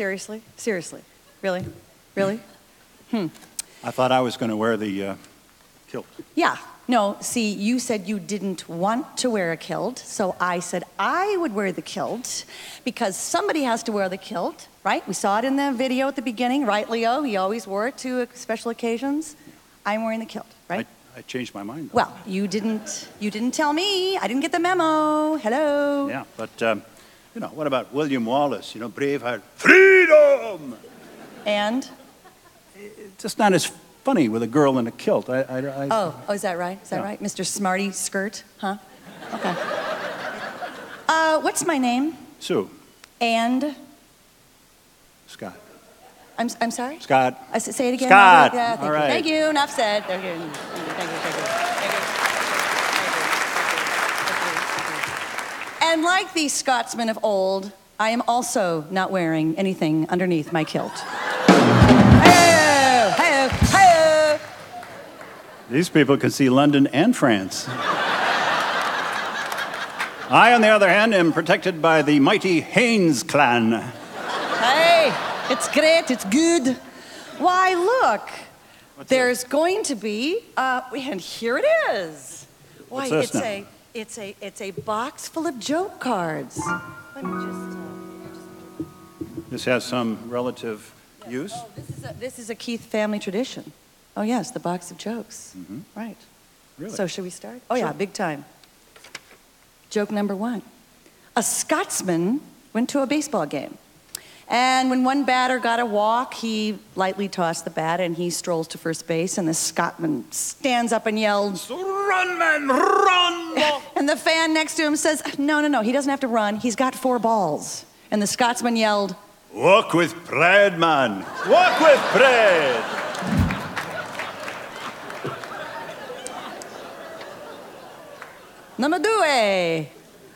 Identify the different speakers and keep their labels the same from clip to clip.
Speaker 1: Seriously? Seriously? Really? Really? Hmm.
Speaker 2: I thought I was going to wear the uh, kilt.
Speaker 1: Yeah. No, see, you said you didn't want to wear a kilt, so I said I would wear the kilt because somebody has to wear the kilt, right? We saw it in the video at the beginning, right, Leo? He always wore it to special occasions. I'm wearing the kilt, right?
Speaker 2: I, I changed my mind. Though.
Speaker 1: Well, you didn't. You didn't tell me. I didn't get the memo. Hello.
Speaker 2: Yeah, but um, you know, what about William Wallace? You know, Braveheart, freedom.
Speaker 1: And
Speaker 2: It's just not as funny with a girl in a kilt. I, I, I,
Speaker 1: oh, oh, is that right? Is that
Speaker 2: Yeah.
Speaker 1: right, Mr. Smarty Skirt? Huh? Okay. Uh, what's my name?
Speaker 2: Sue,
Speaker 1: And
Speaker 2: Scott,
Speaker 1: I'm. I'm sorry.
Speaker 2: Scott.
Speaker 1: I say it again.
Speaker 2: Scott.
Speaker 1: Yeah, thank
Speaker 2: All
Speaker 1: you.
Speaker 2: right.
Speaker 1: Thank you. Enough said. Thank you. Thank you. Thank you. Thank you. Thank you. Thank you. Thank you. And like these Scotsmen of old, I am also not wearing anything underneath my kilt.
Speaker 2: These people can see London and France. I, on the other hand, am protected by the mighty Hanes clan.
Speaker 1: Hey, it's great. It's good. Why, look. There's going to be, uh, and here it is. Why,
Speaker 2: What's this
Speaker 1: it's
Speaker 2: now?
Speaker 1: a, it's a, it's a box full of joke cards.
Speaker 2: This has some relative use.
Speaker 1: oh, this is a, this is a Keith family tradition. Oh yes, the box of jokes. Mm-hmm. Right.
Speaker 2: Really?
Speaker 1: So should we start? Oh yeah, big time. Joke number one. A Scotsman went to a baseball game. And when one batter got a walk, he lightly tossed the bat and he strolls to first base. And the Scotsman stands up and yells,
Speaker 2: Run, man, run!
Speaker 1: and the fan next to him says, No, no, no, he doesn't have to run. He's got four balls. And the Scotsman yelled,
Speaker 2: Walk with pride, man. Walk with pride.
Speaker 1: Number two.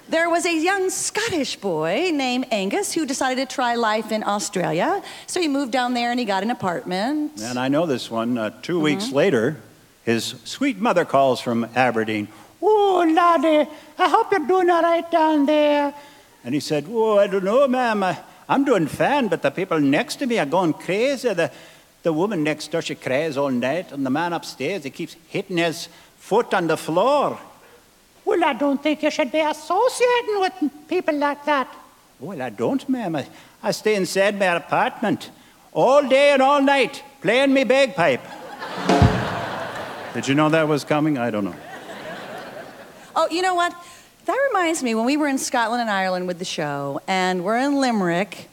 Speaker 1: There was a young Scottish boy named Angus who decided to try life in Australia. So he moved down there and he got an apartment.
Speaker 2: And I know this one. Uh, 2 weeks
Speaker 1: Mm-hmm.
Speaker 2: later, his sweet mother calls from Aberdeen. Oh, laddie, I hope you're doing all right down there. And he said, Oh, I don't know, ma'am. I, I'm doing fine, but the people next to me are going crazy. The, the woman next door, she cries all night, and the man upstairs, he keeps hitting his foot on the floor.
Speaker 3: Well, I don't think you should be associating with people like that.
Speaker 2: Well, I don't, ma'am. I, I stay inside my apartment all day and all night playing me bagpipe. Did you know that was coming? I don't know.
Speaker 1: Oh, you know what? That reminds me when we were in Scotland and Ireland with the show, and we're in Limerick,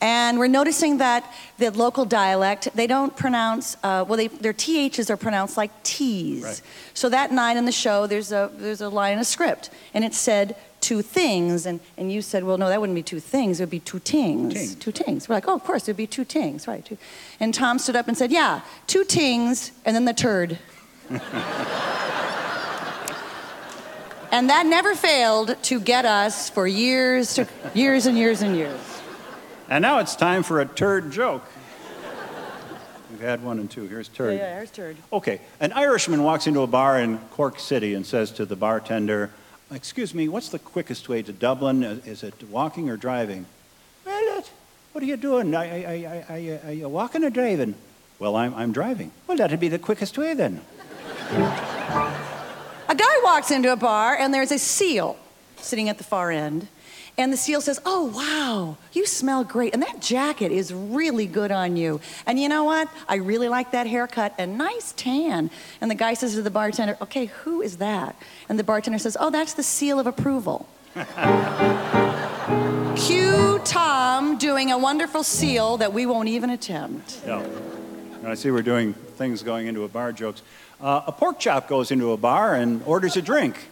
Speaker 1: and we're noticing that the local dialect, they don't pronounce, uh, well, they, their THs are pronounced like Ts.
Speaker 2: Right.
Speaker 1: So that night in the show, there's a, there's a line in a script, and it said two things, and, and you said, well, no, that wouldn't be two things, it would be two tings.
Speaker 2: Tings.
Speaker 1: Two tings. We're like, oh, of course, it would be two tings, right. Two. And Tom stood up and said, yeah, two tings, and then the turd. And that never failed to get us for years, to, years and years and years.
Speaker 2: And now it's time for a turd joke. We've had one and two. Here's turd.
Speaker 1: Yeah, here's turd.
Speaker 2: Okay, an Irishman walks into a bar in Cork City and says to the bartender, Excuse me, what's the quickest way to Dublin? Is it walking or driving? Well, what are you doing? Are you walking or driving? Well, I'm, I'm driving. Well, that'd be the quickest way then.
Speaker 1: A guy walks into a bar and there's a seal sitting at the far end. And the seal says, Oh, wow, you smell great. And that jacket is really good on you. And you know what? I really like that haircut and nice tan. And the guy says to the bartender, Okay, who is that? And the bartender says, Oh, that's the seal of approval. Cue Tom doing a wonderful seal that we won't even attempt.
Speaker 2: Yeah. I see we're doing things going into a bar jokes. Uh, a pork chop goes into a bar and orders a drink.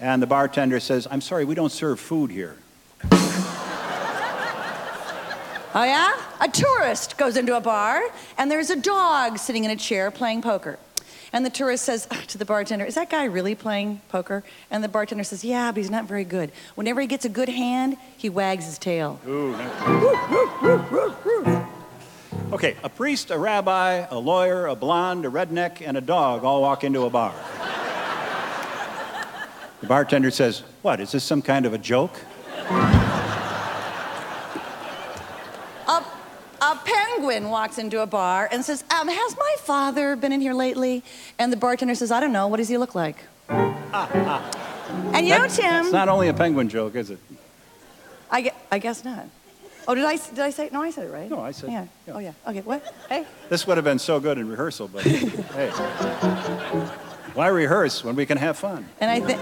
Speaker 2: And the bartender says, I'm sorry, we don't serve food here.
Speaker 1: Oh, yeah? A tourist goes into a bar and there's a dog sitting in a chair playing poker. And the tourist says to the bartender, Is that guy really playing poker? And the bartender says, Yeah, but he's not very good. Whenever he gets a good hand, he wags his tail.
Speaker 2: Ooh, Okay, a priest, a rabbi, a lawyer, a blonde, a redneck, and a dog all walk into a bar. The bartender says, What, is this some kind of a joke?
Speaker 1: A penguin walks into a bar and says, um, Has my father been in here lately? And the bartender says, I don't know. What does he look like? and you know, Tim,
Speaker 2: It's not only a penguin joke, is it?
Speaker 1: I, I guess not. Oh, did I, did I say No, I said it right.
Speaker 2: No, I said-
Speaker 1: Yeah.
Speaker 2: yeah.
Speaker 1: Oh, yeah. Okay, what? Hey.
Speaker 2: This would have been so good in rehearsal, but hey. Why rehearse when we can have fun?
Speaker 1: And I think,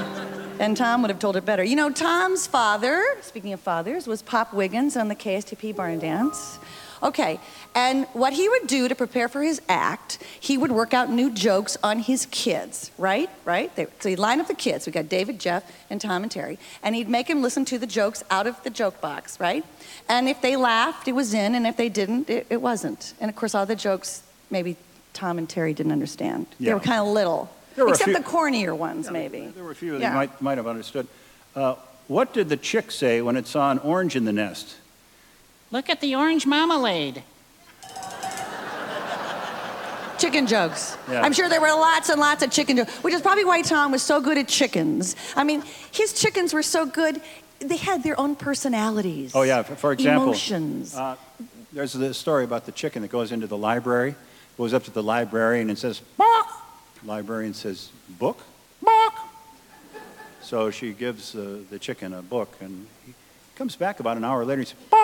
Speaker 1: and Tom would have told it better. You know, Tom's father, speaking of fathers, was Pop Wiggins on the KSTP Barn Dance. Okay, and what he would do to prepare for his act, he would work out new jokes on his kids, right? Right? They, so he'd line up the kids. We got David, Jeff, and Tom and Terry, and he'd make them listen to the jokes out of the joke box, right? And if they laughed, it was in, and if they didn't, it, it wasn't. And of course, all the jokes maybe Tom and Terry didn't understand. They were kind of little, except
Speaker 2: few-
Speaker 1: the cornier ones, maybe.
Speaker 2: There were a few that
Speaker 1: Yeah.
Speaker 2: might, might have understood. Uh, what did the chick say when it saw an orange in the nest?
Speaker 3: Look at the orange marmalade.
Speaker 1: Chicken jokes.
Speaker 2: Yeah.
Speaker 1: I'm sure there were lots and lots of chicken jokes, which is probably why Tom was so good at chickens. I mean, his chickens were so good, they had their own personalities.
Speaker 2: Oh, yeah, for, for example.
Speaker 1: Emotions.
Speaker 2: Uh, there's this story about the chicken that goes into the library, goes up to the librarian and says, Book! Librarian says, Book? Book! So she gives uh, the chicken a book, and he comes back about an hour later and says, Book, book!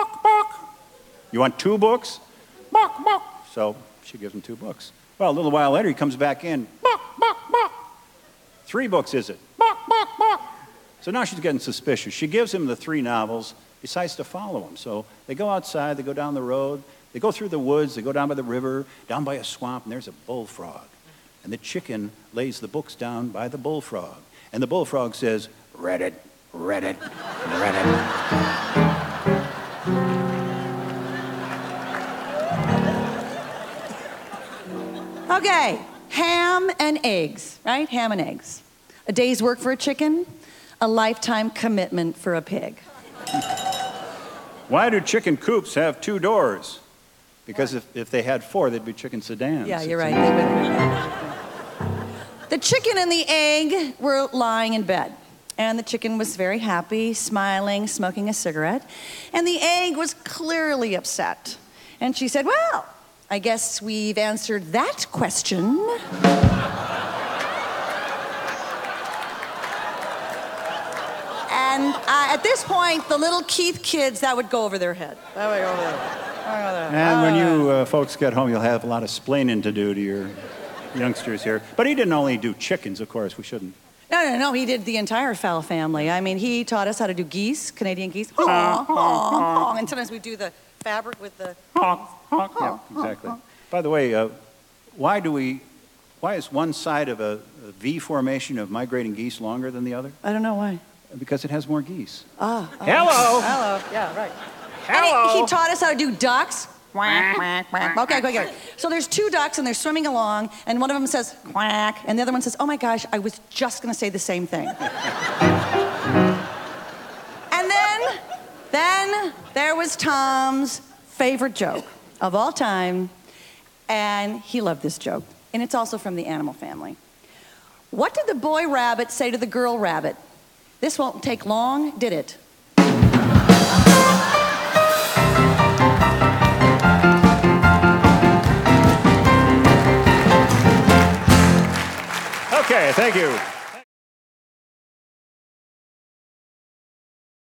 Speaker 2: You want two books? Book, book! So she gives him two books. Well, a little while later, he comes back in, Book, book, book! Three books, is it? Book, book, book! So now she's getting suspicious. She gives him the three novels, decides to follow him. So they go outside, they go down the road, they go through the woods, they go down by the river, down by a swamp, and there's a bullfrog. And the chicken lays the books down by the bullfrog. And the bullfrog says, Read it, read
Speaker 1: Okay, ham and eggs, right? Ham and eggs. A day's work for a chicken, a lifetime commitment for a pig.
Speaker 2: Why do chicken coops have two doors? Because if, if they had four, they'd be chicken sedans.
Speaker 1: Yeah, you're right. They would- The chicken and the egg were lying in bed. And the chicken was very happy, smiling, smoking a cigarette. And the egg was clearly upset. And she said, Well, I guess we've answered that question. And uh, at this point, the little Keith kids, that would go over their head. That would go over their head. That would go over.
Speaker 2: And when you uh, folks get home, you'll have a lot of splaining to do to your youngsters here. But he didn't only do chickens, of course. We shouldn't.
Speaker 1: No, no, no. He did the entire fowl family. I mean, he taught us how to do geese, Canadian geese. And sometimes we do the fabric with the.
Speaker 2: Yeah, exactly. By the way, uh, why do we? Why is one side of a, a V formation of migrating geese longer than the other?
Speaker 1: I don't know why.
Speaker 2: Because it has more geese.
Speaker 1: Ah. ah.
Speaker 2: Hello.
Speaker 1: Hello. Yeah, right.
Speaker 2: Hello.
Speaker 1: And he, he taught us how to do ducks. Quack, quack, quack. Okay, okay, okay. So there's two ducks and they're swimming along, and one of them says quack, and the other one says, "Oh my gosh, I was just going to say the same thing." there was Tom's favorite joke of all time, and he loved this joke, and it's also from the animal family. What did the boy rabbit say to the girl rabbit? This won't take long, did it?
Speaker 2: Okay, thank you.